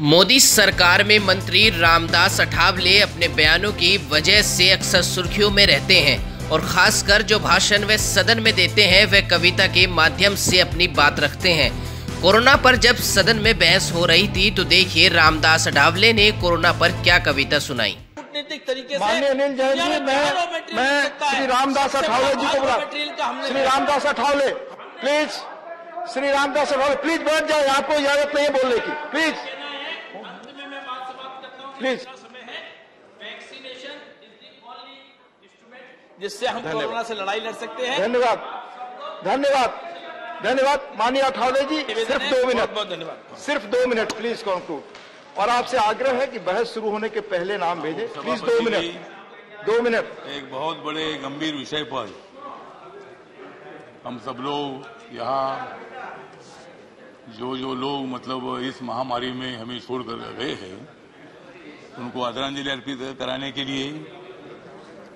मोदी सरकार में मंत्री रामदास अठावले अपने बयानों की वजह से अक्सर सुर्खियों में रहते हैं और खासकर जो भाषण वे सदन में देते हैं वे कविता के माध्यम से अपनी बात रखते हैं। कोरोना पर जब सदन में बहस हो रही थी तो देखिए रामदास अठावले ने कोरोना पर क्या कविता सुनाई। कूटनीतिक तरीके से अनिल जैन जी मैं मैं श्री रामदास अठावले जी को बुला। श्री रामदास अठावले प्लीज़ श्री रामदास अठावले प्लीज़ बैठ जाए आपको इजाज़त नहीं बोलने की प्लीज़ प्लीज़ जिससे हम कोरोना से लड़ाई लड़ सकते हैं। धन्यवाद। धन्यवाद। धन्यवाद। माननीय अठावले जी सिर्फ़ दो मिनट। बहुत धन्यवाद। सिर्फ़ दो मिनट प्लीज़ कंक्लूड और आपसे आग्रह है कि बहस शुरू होने के पहले नाम भेजे। प्लीज़ दो मिनट। दो मिनट। एक बहुत बड़े गंभीर विषय पर हम सब लोग यहाँ जो जो लोग मतलब इस महामारी में हमें छोड़ कर गए हैं, उनको आदरांजलि अर्पित कराने के लिए,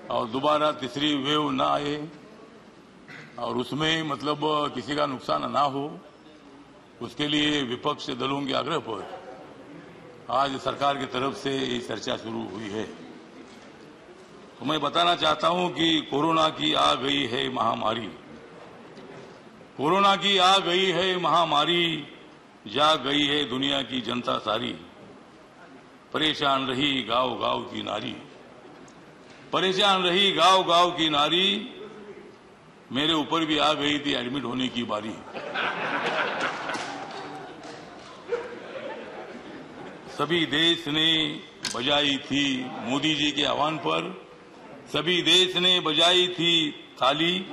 और दोबारा तीसरी वेव ना आए, और उसमें मतलब किसी का नुकसान ना हो, उसके लिए विपक्ष दलों के आग्रह पर आज सरकार की तरफ़ से ये चर्चा शुरू हुई है। तो मैं बताना चाहता हूँ कि कोरोना की आ गई है महामारी। कोरोना की आ गई है महामारी, जा गई है दुनिया की जनता सारी। परेशान रही गाँव गाँव की नारी। परेशान रही गाँव गाँव की नारी, मेरे ऊपर भी आ गई थी एडमिट होने की बारी। सभी देश ने बजाई थी मोदी जी के आह्वान पर, सभी देश ने बजाई थी ताली।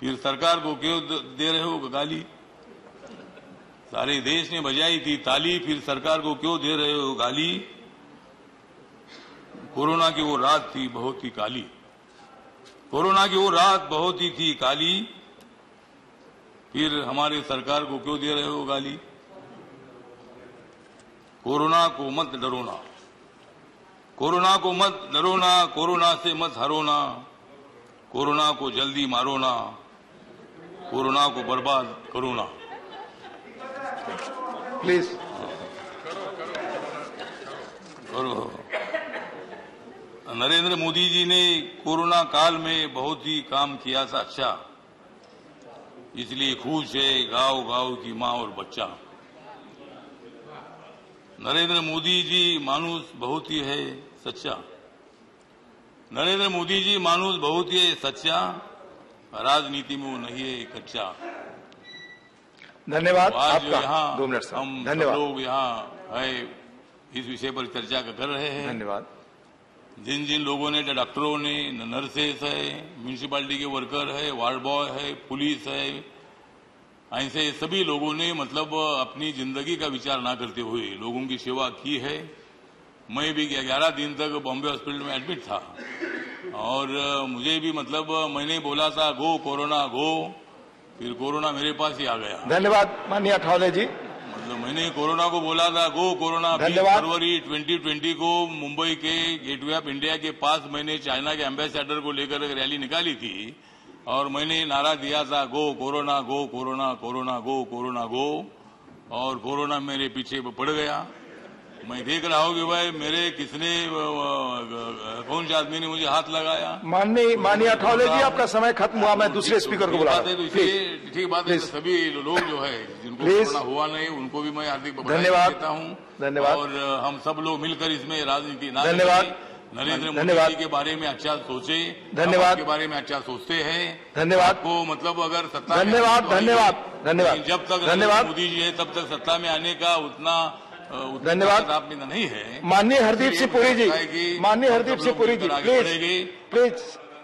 फिर सरकार को क्यों दे रहे हो गाली? सारे देश ने बजाई थी ताली, फिर सरकार को क्यों दे रहे हो गाली? कोरोना की वो रात थी बहुत ही काली। कोरोना की वो रात बहुत ही थी काली। फिर हमारे सरकार को क्यों दे रहे हो गाली? कोरोना को मत डरोना। कोरोना को मत डरोना, कोरोना से मत हरोना। कोरोना को जल्दी मारो ना कोरोना को बर्बाद करो ना प्लीज़ नरेंद्र मोदी जी ने कोरोना काल में बहुत ही काम किया था अच्छा। इसलिए खुश है गाँव गाँव की माँ और बच्चा। नरेंद्र मोदी जी मानुस बहुत ही है सच्चा। नरेंद्र मोदी जी मानुस बहुत ही है सच्चा। राजनीति में वो नहीं है कच्चा। धन्यवाद तो आज आपका यहाँ दो मिनट हम धन्यवाद। लोग यहाँ है इस विषय पर चर्चा कर रहे हैं। धन्यवाद। जिन जिन लोगों ने डॉक्टरों ने नर्सेस है म्यूनिसिपालिटी के वर्कर है वार्ड बॉय है पुलिस है ऐसे सभी लोगों ने मतलब अपनी ज़िंदगी का विचार ना करते हुए लोगों की सेवा की है। मैं भी ग्यारह दिन तक बॉम्बे हॉस्पिटल में एडमिट था। और मुझे भी मतलब मैंने बोला था गो कोरोना गो। फिर कोरोना मेरे पास ही आ गया। धन्यवाद माननीय अठावले जी। मतलब मैंने कोरोना को बोला था गो कोरोना। फरवरी 2020 को मुंबई के गेटवे ऑफ़ इंडिया के पास मैंने चाइना के एम्बेसडर को लेकर रैली निकाली थी। और मैंने नारा दिया था go corona go corona corona go corona go. और कोरोना मेरे पीछे पड़ गया। मैं देख रहा हूँ कि भाई मेरे किसने कौन से आदमी ने मुझे हाथ लगाया माननीय माननीय अठावले जी आपका समय खत्म हुआ मैं दूसरे स्पीकर को बुला बात है तो ठीक बात है तो सभी लोग जो है जिनको हुआ नहीं उनको भी मैं हार्दिक धन्यवाद। देता हूँ धन्यवाद। और हम सब लोग मिलकर इसमें राजनीति धन्यवाद। नरेंद्र मोदी के बारे में अच्छा सोचे धन्यवाद। के बारे में अच्छा सोचते हैं धन्यवाद को मतलब अगर सत्ता धन्यवाद। धन्यवाद, धन्यवाद। जब तक धन्यवाद। मोदी जी है तब तक सत्ता में आने का उतना धन्यवाद। आप में नहीं है। माननीय हरदीप सिंह पुरी जी माननीय हरदीप सिंह पुरी जी प्लीज़ प्लीज़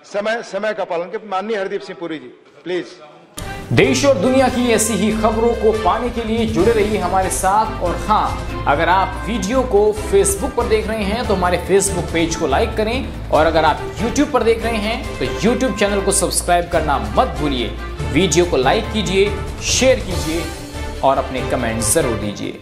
समय समय का पालन कर। माननीय हरदीप सिंह पुरी जी प्लीज़ देश और दुनिया की ऐसी ही खबरों को पाने के लिए जुड़े रहिए हमारे साथ। और हाँ अगर आप वीडियो को फेसबुक पर देख रहे हैं तो हमारे फेसबुक पेज को लाइक करें। और अगर आप यूट्यूब पर देख रहे हैं तो यूट्यूब चैनल को सब्सक्राइब करना मत भूलिए। वीडियो को लाइक कीजिए शेयर कीजिए और अपने कमेंट ज़रूर दीजिए।